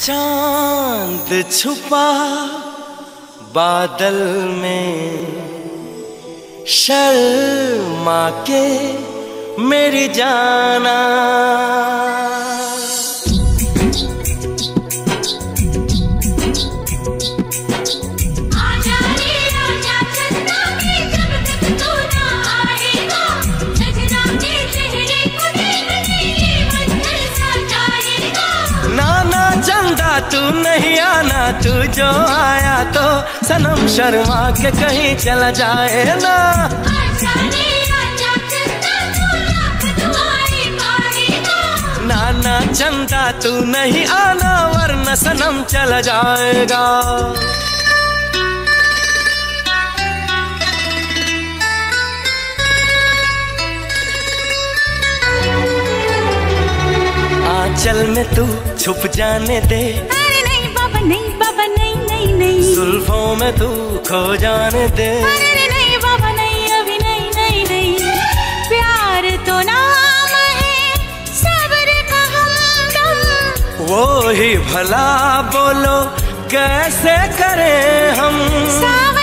चाँद छुपा बादल में शर्मा के मेरी जाना। तू नहीं आना, तू जो आया तो सनम शर्मा के कहीं चला जाए ना। नाना चंदा तू नहीं आना, वरना सनम चला जाएगा। आंचल में तू छुप जाने दे। अरे नहीं बाबा नहीं बाबा नहीं नहीं नहीं। जुल्फों में तू खो जाने दे। अरे नहीं बाबा नहीं अभी नहीं नहीं नहीं। प्यार तो नाम है सब्र का हमदम वो ही भला बोलो कैसे करें हम? सावन